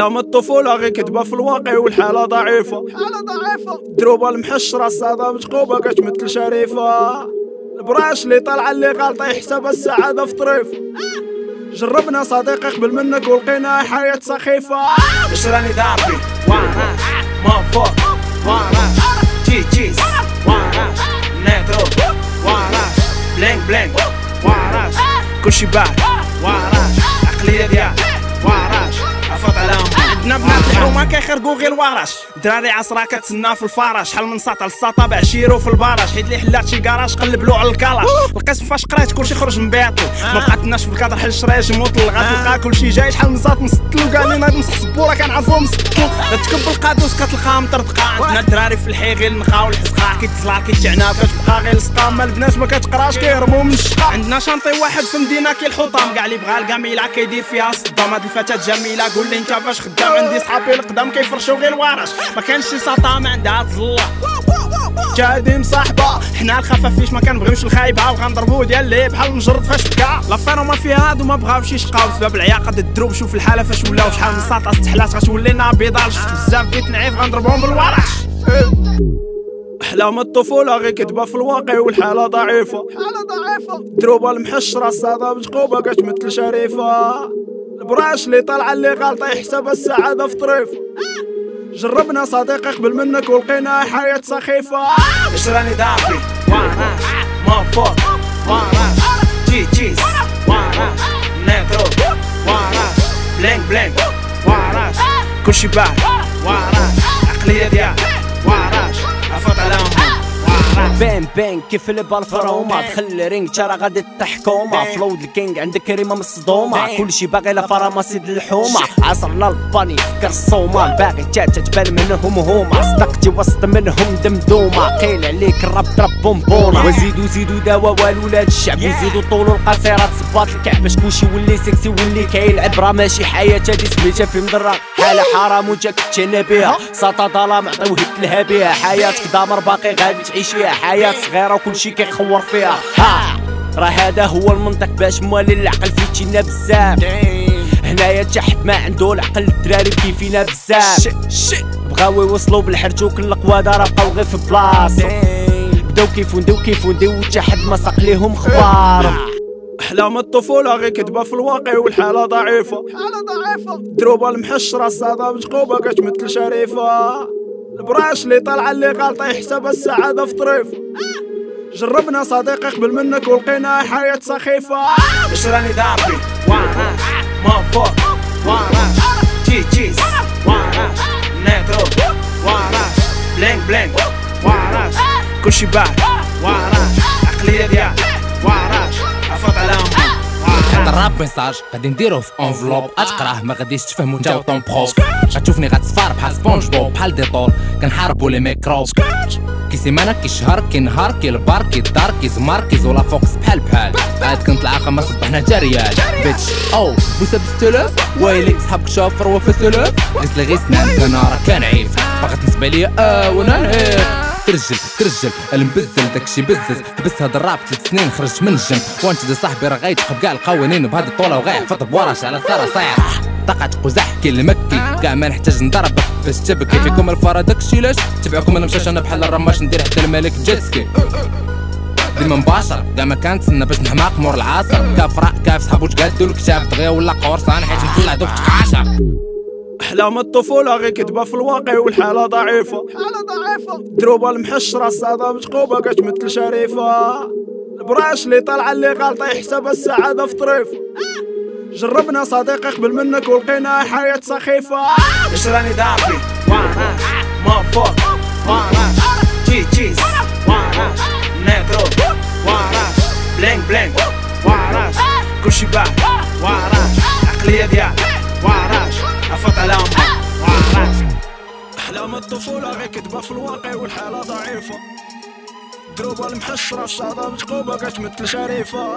احلام الطفولة غير كدبة في الواقع والحالة ضعيفة. حالة ضعيفة. دروبة المحشرة الصادة مشقوبة كتمثل شريفة. البراش اللي طالعة اللي غالطة يحسب السعادة في طريفة جربنا صديقي قبل منك ولقينا حياة سخيفة. اش راني دابي واراش ما فوق واراش تي تشيز واراش نيترو واراش بلينك بلينك واراش كلشي باع واراش عقلية ديال واراش عفوت على عندنا بنات الحومه كيخرقوا غير الوراش دراري عصرا كتسنى في الفراش. شحال من ساط على الساطا بعشيرو في البراش حيت لي حلات شي كراج قلبلو على الكلاش القسم فاش قريت كلشي خرج من بيتو ما بقاتناش في الكادر حل شرايج موت الغا تلقى كلشي جاي. شحال من ساط مسطلو كاع لي ناض مسح سبورة كنعرفو مسطلو لا تكب القادوس كتلقاها مطرطقا عندنا الدراري في الحي غير النخا والحسقا كيتزلع كيتعنى كتبقى غير السقا البنات ما كتقراش كيهربوا من الشقا. عندنا شانطي واحد في المدينة كي الحطام. كاع اللي بغا الكاميله كيدير فيها صدام. هاد الفتاة جميلة قول لي انت فاش خدام. عندي صحابي القدام كيفرشوا غير الوراش ما كانش شي ساطا ما عندها تزلا جادي مصاحبة. حنا الخفافيش ما كنبغيوش الخايبة. وغنضربو ديال اللي بحال المجرد فاش بكا. لافيرو ما فيها هادو ما بغاوش يشقاو. سبب العياقة ديال الدروب. شوف الحالة فاش ولاو. شحال من ساطا استحلات غتولينا بيضال شفت بزاف بيت نعيف غنضربهم بالوراش احلام الطفولة غير كدبة في الواقع والحالة ضعيفة. حالة ضعيفة. دروبة المحشرة الصادة مشقوبة كتمثل شريفة. البراش اللي طالعة اللي غالطة يحسب السعادة في طريفة جربنا صديقي قبل منك ولقينا حياة سخيفة. اش راني دابي واراش ما فوق واراش تي تشيز واراش نيترو واراش بلينك بلينك واراش كلشي باع واراش عقلية ديال واراش عفوت على بين بين كيف البال فروما دخل رينج. ترى غادي تحكومة فلود الكينج عندك كريمة مصدومة. كلشي باغي لا فراماسي د الحومة. عصرنا الباني فكر الصومال باغي تاتا تبان منهم هما صدقتي وسط منهم دمدومة. قيل عليك الراب ضرب بومبونة وزيدو زيدو دوا والولاد. الشعب وزيدو طولو القصيرات. صباط الكعب باش كلشي ولي سكسي ولي كيلعب راه ماشي حياة هادي سميتها في مضرة حالة حرام وجاك تشنى بيها. ساطا ظلام عطيوه تلها بيها. حياتك دامر باقي غادي تعيشيها حياة صغيرة وكلشي كيخور فيها. ها راه هذا هو المنطق باش موالي العقل فيتينا بزاف. هنايا تحت ما عنده العقل الدراري كيفينا بزاف. بغاو يوصلوا بالحرج وكل القواده راه بقاو غير في بلاصه بداو كيفونديو كيفونديو حتى حد ما ساق ليهم خبار. احلام الطفولة غير كدبة في الواقع والحالة ضعيفة. حالة ضعيفة. دروبة المحشرة الصادة مشقوبة كتمثل شريفة. البراش اللي طالعة اللي غالطة يحسب السعادة في طريفة جربنا صديقي قبل منك ولقينا حياة سخيفة. اش راني دابي. واراش ما فوق واراش تي تشيز واراش نيترو واراش بلينك. بلينك واراش كلشي باع ميساج غادي نديروه في انفلوب غتقراه ما غاديش تفهمو انت وطون بروف غتشوفني غتصفار بحال سبونج بوب بحال ديطول كنحاربو لي ميكروب كي سيمانة كي شهر كي نهار كي البار كي الدار كي زمار كي زولا فوكس بحال بحال عاد كنت العاقة ما صبحنا تا ريال بيتش أو بوسة بستلاف ويلي صحابك شافر وفا سلاف غيس لي غيس نعم أنا راه كان عيف باغا تنسبة ليا آه وأنا نهير ترجل ترجل المبزل داكشي بزز. بس هاد الراب ثلاث سنين خرجت من الجن وانت يا صاحبي راه غيتقب بكاع القوانين بهاد الطولة وغيحفظ بوراش على صار صايع طاقة قزح كي المكي. كاع ما نحتاج نضربك بس تبكي فيكم الفرا داكشي لاش تبعكم أنا مشاش أنا بحال الرماش ندير حتى الملك جيتسكي. ديما مباشر. ديما كنتسنى باش نحماق مور العاصر. كاف راق كاف صحابو تقادو الكتاب؟ دغيا ولا قرصان حيت نطلع دوك 10 أحلام الطفولة غير كتبة في الواقع والحالة ضعيفة. حالة ضعيفة. دروبة المحشرة الصادة مشقوبة كتمثل شريفة. البراش اللي طالعة اللي غالطة يحسب السعادة في طريفة. جربنا صديقي قبل منك ولقينا حياة سخيفة. اش راني دافي ما فوق تشي تشيز واناش نيترو واناش بلينك بلينك كلشي باعت عفوت على أمك واراش أحلام الطفولة غير كدبة في الواقع والحالة ضعيفة. دروبة المحشرة الصادة متقوبة كتمثل شريفة